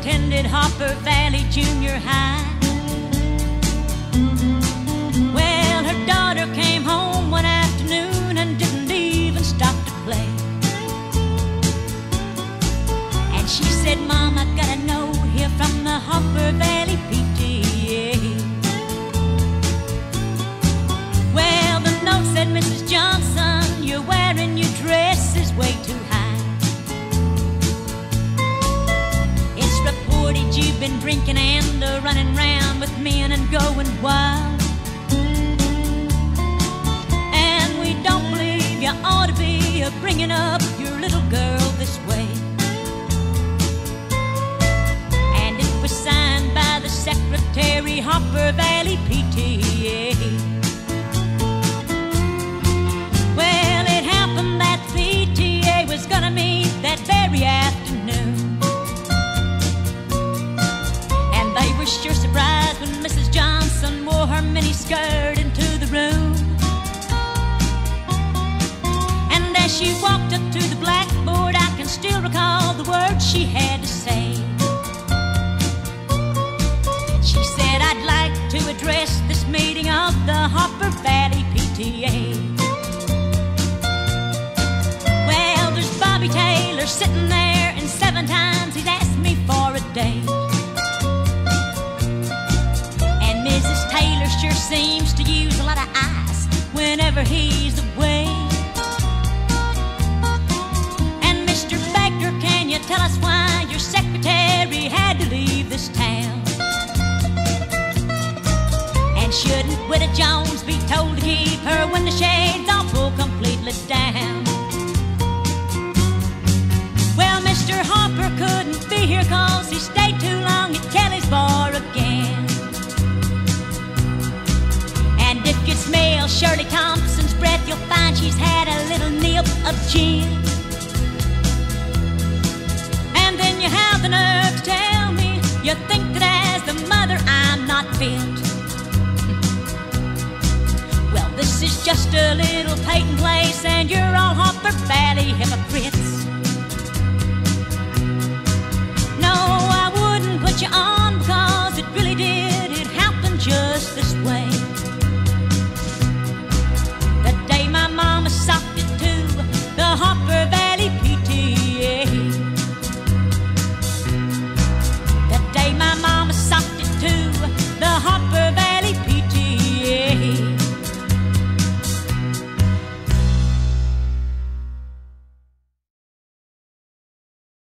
attended Harper Valley Junior High. Well, her daughter came home one afternoon and didn't even stop to play. And she said, Mom, I got a note here from the Harper Valley PTA. Reported you've been drinking and uh, running round with men and going wild. And we don't believe you ought to be uh, bringing up your little girl this way. And it was signed by the Secretary Harper Valley PTA. Were sure surprised when Mrs. Johnson wore her mini skirt into the room. And as she walked up to the blackboard, I can still recall the words she had to say. She said, I'd like to address this meeting of the Harper Valley PTA. Well, there's Bobby Taylor sitting there, and seven times whenever he's away. And Mr. Baker, can you tell us why your secretary had to leave this town? And shouldn't Widow Jones be told to keep her when the shades all pulled completely down? Well, Mr. Harper couldn't be here cause he stayed Shirley Thompson's breath, you'll find she's had a little nip of gin. And then you have the nerve to tell me you think that as the mother I'm not fit. Well, this is just a little Peyton place, and you're all Harper, Valley hypocrites. No, I wouldn't put you on because it really did. It happened just this way.